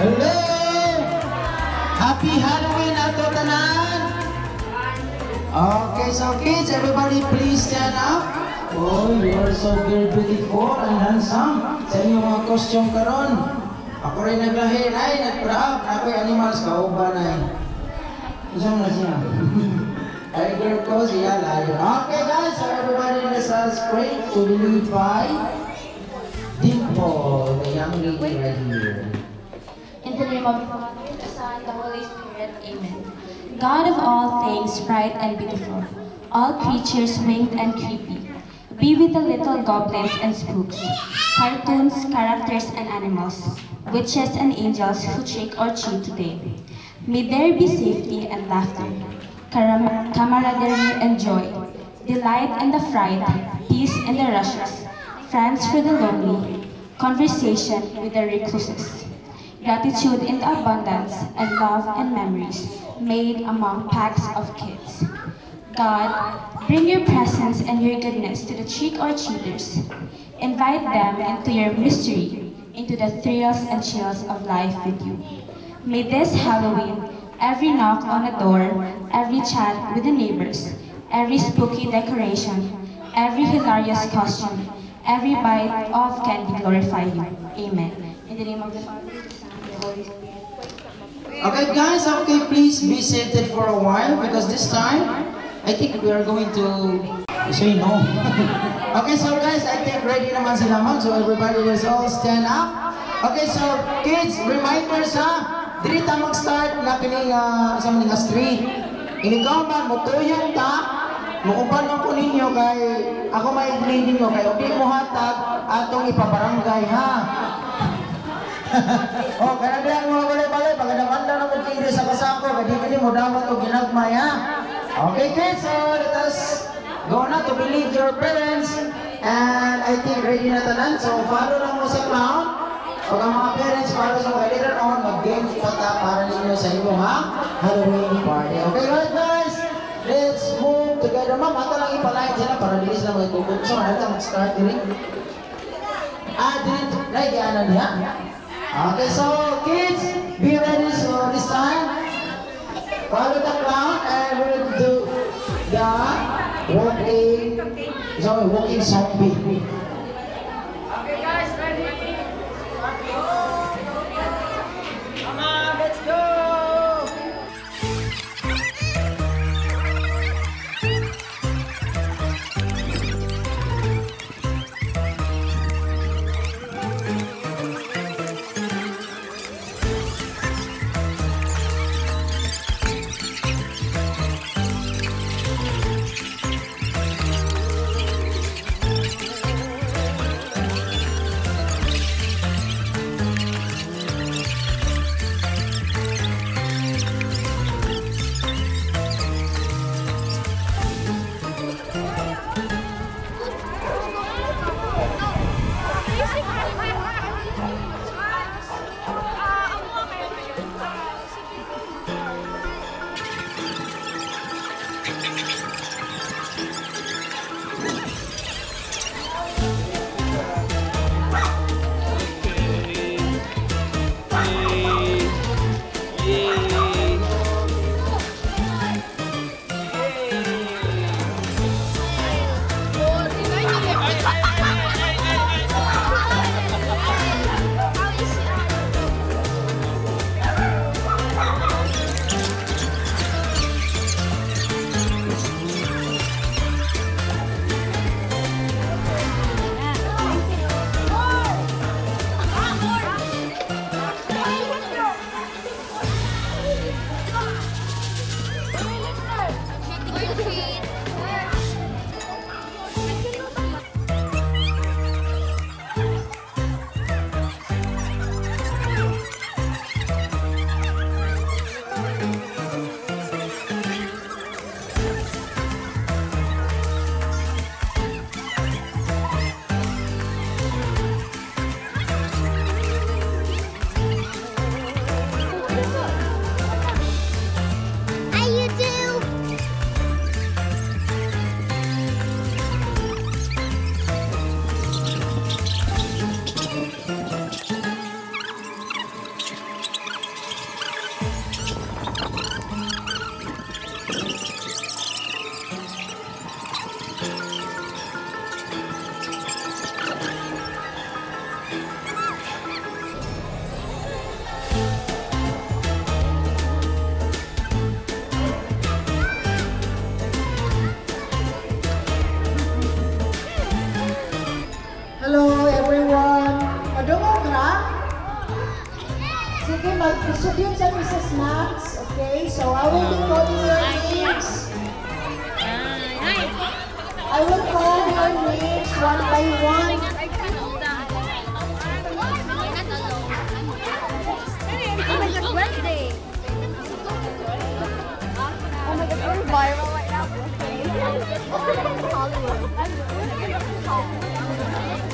Hello! Happy Halloween ato tanan! Okay, so kids, everybody please stand up. Oh, you are so very beautiful and handsome. Sa inyong mga costume karon. Ako rin naglahi, ay, nag-proud. Ako'y animals, kauban ay. Isang na siya. Girl ko, siya layo. Okay, guys, so everybody let's us pray to be lead by The young lady right here. In the name of the Father, the Son, the Holy Spirit. Amen. God of all things, bright and beautiful, all creatures winged and creepy, be with the little goblins and spooks, cartoons, characters, and animals, witches and angels who trick or treat today. May there be safety and laughter, camaraderie and joy, delight in the fright, peace in the rushes, friends for the lonely, conversation with the recluses gratitude in abundance, and love and memories made among packs of kids. God, bring your presence and your goodness to the trick-or-treaters. Invite them into your mystery, into the thrills and chills of life with you. May this Halloween, every knock on a door, every chat with the neighbors, every spooky decoration, every hilarious costume, every bite of candy glorify you. Amen. In the name of the Father, the Son, and the Holy Spirit. Okay, guys, okay, please be seated for a while because this time, I think we are going to say no. okay, so guys, I think ready naman sila ma'am. So everybody, let's all stand up. Okay, so kids, reminders ha. Dili ta mag-start na kining uh, sa mga street. Inigaw man, mutuyong ta, Mukupan man po ninyo kay ako maigling ninyo kay hindi mo hatag atong ipabarangay ha. oh, kaya diyan mo balay-balay pag namanda na mo tingin sa kasako kay di kini mo dapat og ginagmay ha. Okay kids, so let us go na to believe your parents and I think ready na tanan. So follow lang mo sa clown. Pag ang mga parents follow sa mga later on, mag-games pa ta para ninyo sa inyo ha. Halloween party. Okay right guys? Let's move together. Ma'am, para? Okay, so kids, be ready so this time. Follow the clown and we'll do the walking, sorry, walking zombie. Hello everyone. Madungo Sige, mag-isip yun sa Mrs. Max. Okay, so I will be calling your names. I will call your names one by one. Oh my god, viral right now. Hollywood.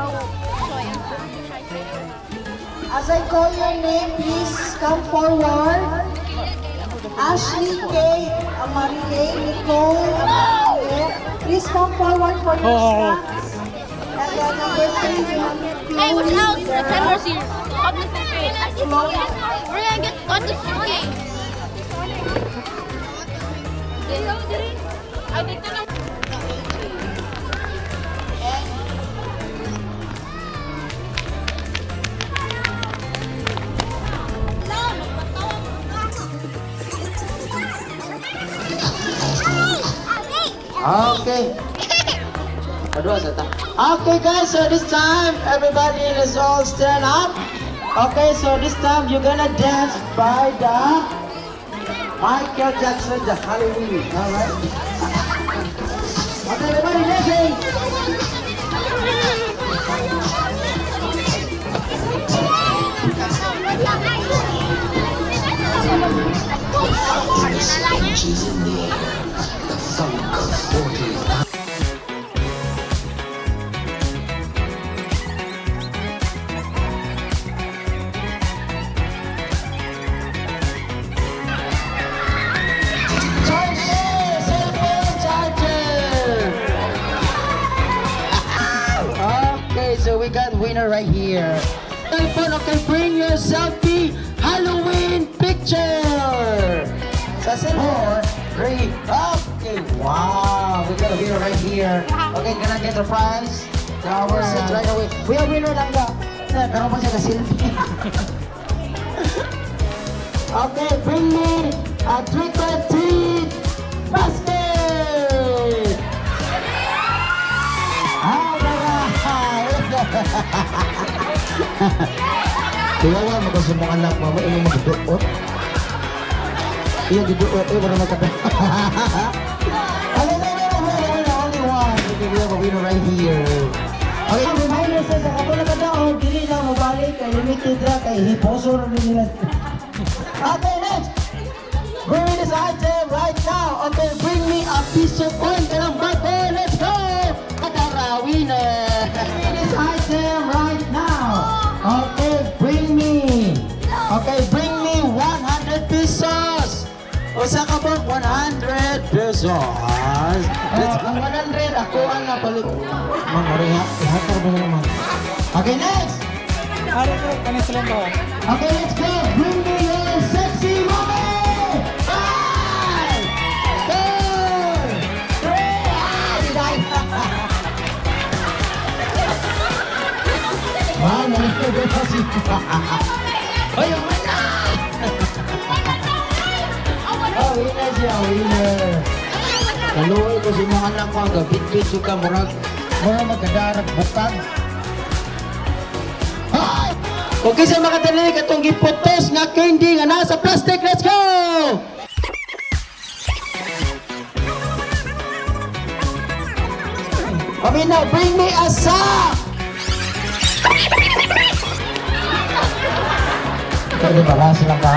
As I call your name, please come forward. Ashley, Kate, Amarie, Nicole, Amarie. Please come forward for your snacks. And then number three, we Hey, watch out! The camera's here. Up the We're gonna get on the suitcase. Ay, dito lang. Ah, okay. Saya tak- Okay guys, so this time everybody is all stand up. Okay, so this time you're gonna dance by the Michael Jackson, the Halloween. Alright. Okay, everybody dancing. Charger, Okay, so we got winner right here. Cellphone, okay, bring your selfie Halloween picture. Sa cellphone, oh, three, okay, wow, we got a winner right here. Okay, can I get the prize? Yeah, we're set right away. We are winner lang ka. Pa siya selfie. okay, bring me a 3.3. Alright. Kaya nga, magkasumang anak mo, may inyong magduot. Iya, giduot, eh, wala magkata. Okay, we have a winner right here. Okay, ang reminder sa sa kapula ka daw, dili na mabalik, kay limited ra, kay hiposo na nila. Okay, next. Bring me this item right now. Okay, bring me a piece of coin. Get on birthday. Let's go. Katara. Usa ka bang 100 pesos? Let's go. 100, ako ang napalit. Mang, mariha. Hatar ba naman? Okay, next! Ari ko, kanin sila Okay, let's go. Blue ko si mga anak ko, gabit-bit ka, murag, murag magkadarag bukag. Hi! Okay sa mga dali katong giputos nga candy nga nasa plastic. Let's go! Okay now, bring me a sock! Pwede ba lang ka?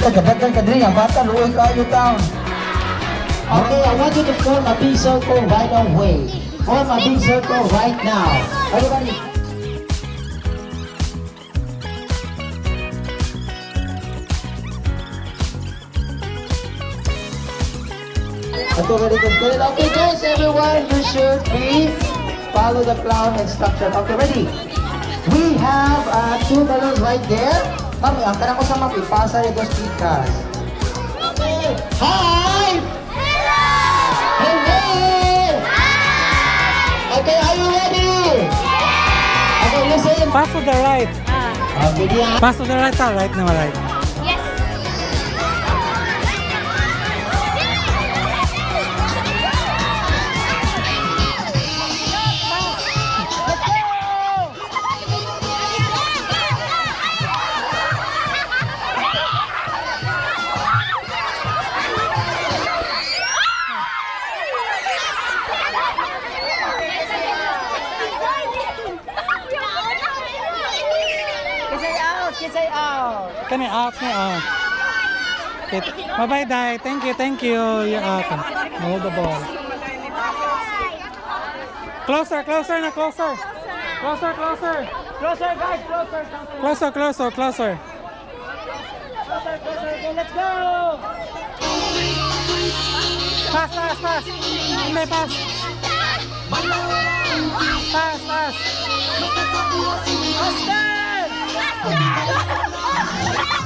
Ito, gadagan ka din. Ang bata, luwi kayo town. Okay, I want you to form a big circle right away. Form a big circle right now. Everybody, Okay, ready to it? Okay, guys, everyone, you should be follow the clown instruction. Okay, ready? We have uh, two balloons right there. Mami, ang kanang ko sa mami, pasa rin Pass to the right. Diyan. Pass to the right, ah, right na right. Out. Kani out. Okay. Oh. Bye-bye, Dai. Thank you, thank you. You're out. Hold the ball. Closer, closer na, closer. Closer, closer. Closer, guys, closer. Closer, closer, closer. Closer, closer. Okay, let's go. Pass, pass, pass. Hindi, pass. Pass, pass. Austin! Let's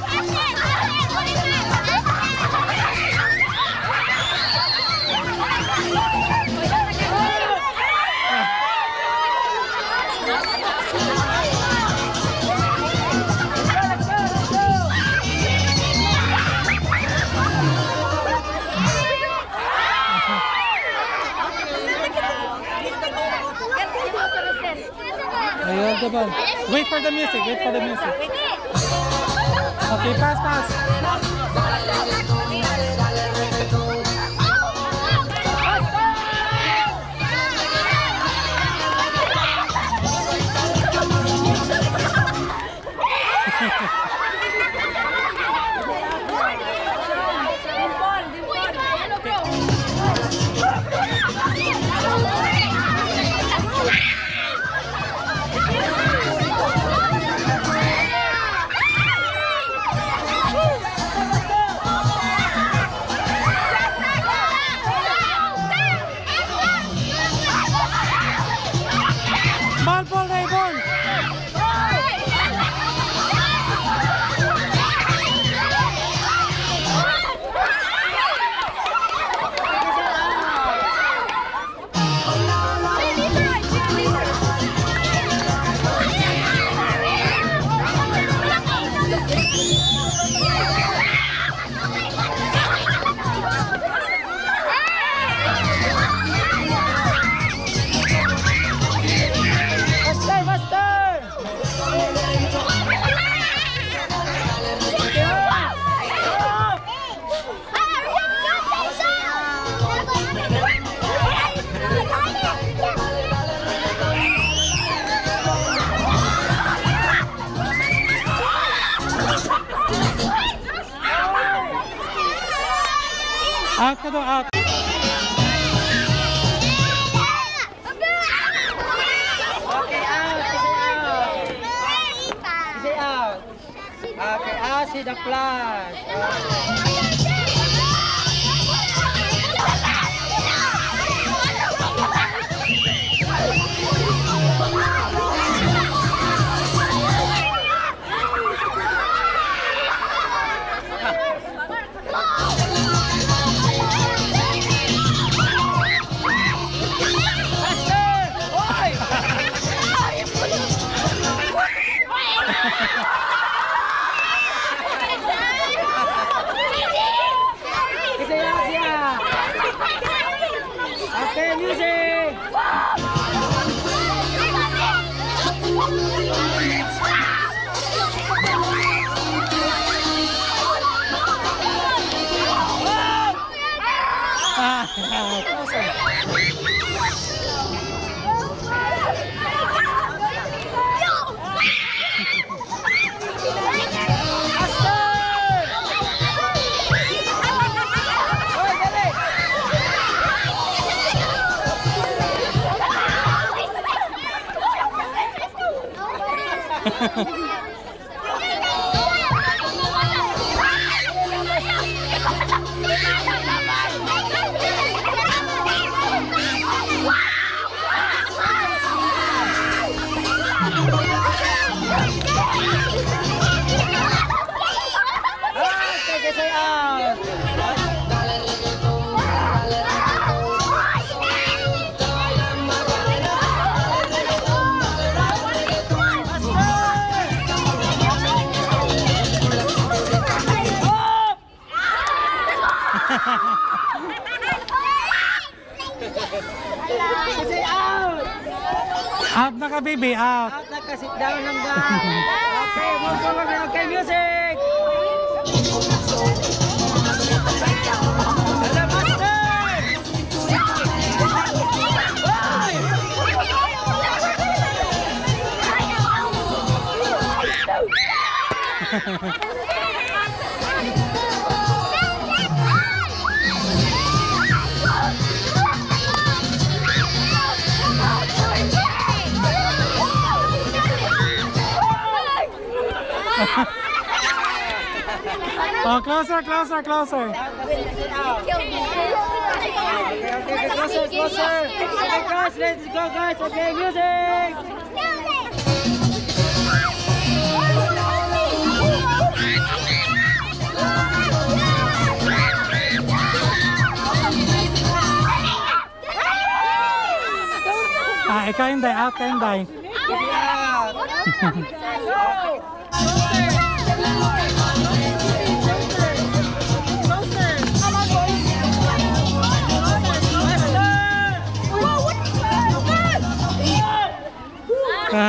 the ball. Wait for the music, wait for the music. Okay, pass, pass. Arkada at. Okay, out. Out? Out? Okay, out see the flash. Ka, baby, out. Out na ka, sit down lang? Okay, move forward. Okay, music. Hello, master. Hoy! Oh, closer, closer, closer. Okay, okay, closer, closer. Okay, guys, let's go, guys. Okay, music. Ah, day, out ka yung day. Ah, Again,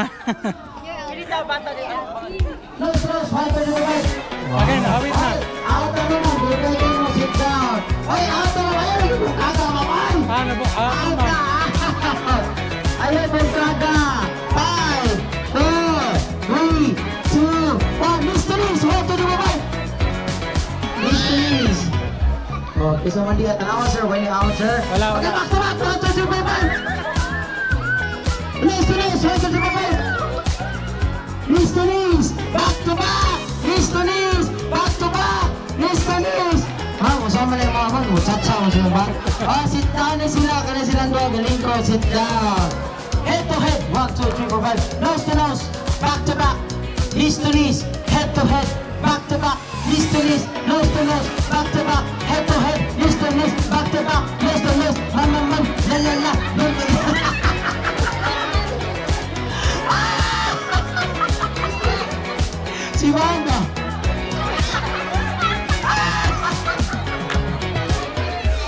awit na. Out na naman, you better mo sit down. Ay, out na naman, ay, bukada naman. Paano po? Out na. Ayun, bukada. Five, four, three, two, one. Mysteries, what to do naman? Mysteries. Oh, kisa man di ka tanawa, sir. When you out, sir. Wala, wala. Pagkamak, tamak, tamak, tamak, tamak, tamak, tamak, to the right. Mr. Liz, back to back! Liz, back to back! Mr. Liz! Ha, usama na yung mga man, usatsa mo sila ba? Ah, sit down na sila, kana silang doon, galing ko, sit down. Head to head, one, two, three, four, five. Nose to nose, back to back. Knees to knees, head to head, back to back. Knees to knees, nose to nose, back to back. Head to head, knees to knees, back to back. Nose to nose, man, man, man, la, la, la, banda.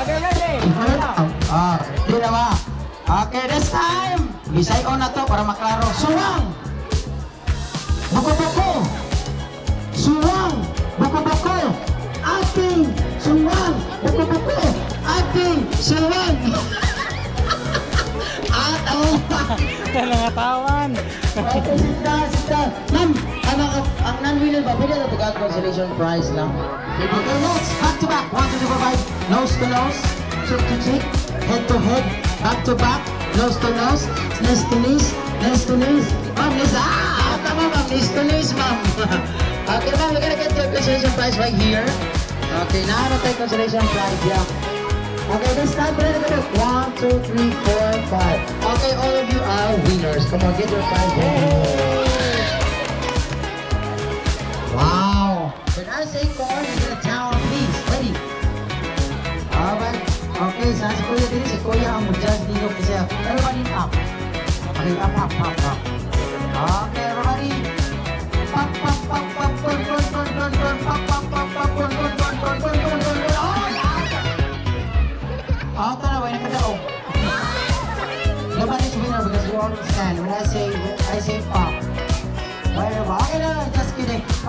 Oke, okay, Ah. ah oke, this time. Bisa on na to para maklaro. Sulang! buku-buku, Sulang! buku-buku, Ating sulang! buku-buku, Ating sulang! Atau? ang... Talaga tawan! Oke, sita, sita. Nam! Ang non-winner ba? Pwede na ito consolation prize lang. Okay, next. Back to back. One, four, five. Nose to nose. Cheek to cheek. Head to head. Back to back. Nose to nose. Knees to knees. Knees to knees. Ma'am, knees. Ah, tama ma'am. Knees to knees, ma'am. okay, ma'am, we're gonna get your consolation prize right here. Okay, now ano tayo consolation prize, yeah. Okay, this time, pwede na kayo. One, two, three, four, five. Okay, all of you are winners. Come on, get your prize. Wow. Did I say corn is a town please? Ready? All right. Okay, sounds good. Diri si Kuya ang mag-judge dito kasi everybody up. Okay, up, up, up, up. Okay, everybody. Pop, pop, pop, pop, corn, corn, corn, corn, corn, pop, pop, pop, pop, corn, corn, corn, corn, corn, corn.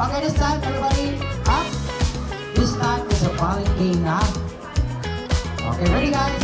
Okay, this time, everybody, up. This time is a bowling game now. Okay, ready, guys?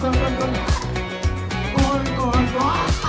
come, come, come, come. Go on, go on, go on.